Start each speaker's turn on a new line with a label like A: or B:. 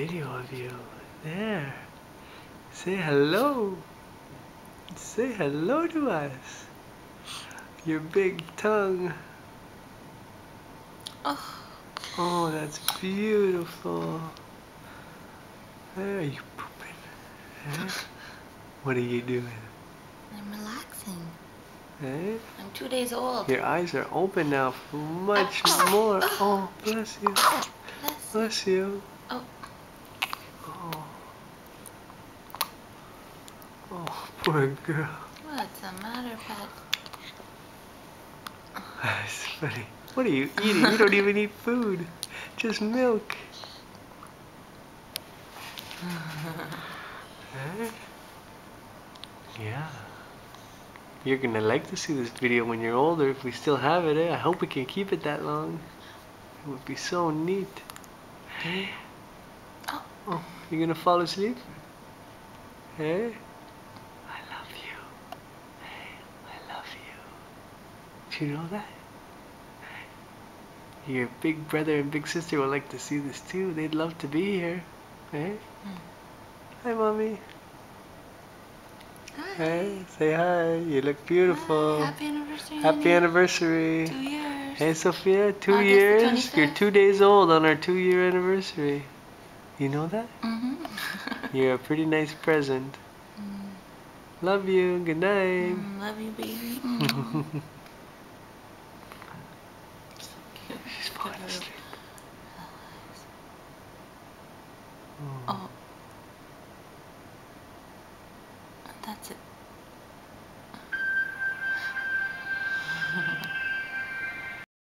A: video of you. There. Say hello. Say hello to us. Your big tongue.
B: Oh.
A: Oh, that's beautiful. Are you pooping? Huh? What are you doing?
B: I'm relaxing.
A: Eh?
B: I'm two days old.
A: Your eyes are open now much more. Oh, bless you.
B: Bless.
A: Bless you.
B: Oh.
A: Oh. Oh, poor girl.
B: What's the matter, pet?
A: That's funny. What are you eating? You don't even eat food. Just milk. Huh? Yeah. You're gonna like to see this video when you're older if we still have it, eh? I hope we can keep it that long. It would be so neat.
B: Oh.
A: Oh, you gonna fall asleep? Hey? I love you. Hey, I love you. Do you know that? Your big brother and big sister would like to see this too. They'd love to be here. Hey? Hmm. Hi, mommy.
B: Hi.
A: Hey, say hi. You look beautiful.
B: Hi. Happy anniversary.
A: Happy. Anniversary.
B: Two years.
A: Hey, Sofia, two
B: August
A: years. You're two days old on our two year anniversary. You know that?
B: Mm-hmm.
A: You're a pretty nice present. Mm. Love you. Good night.
B: Mm, love you, baby. Mm. She's falling asleep. Mm. Oh. That's it.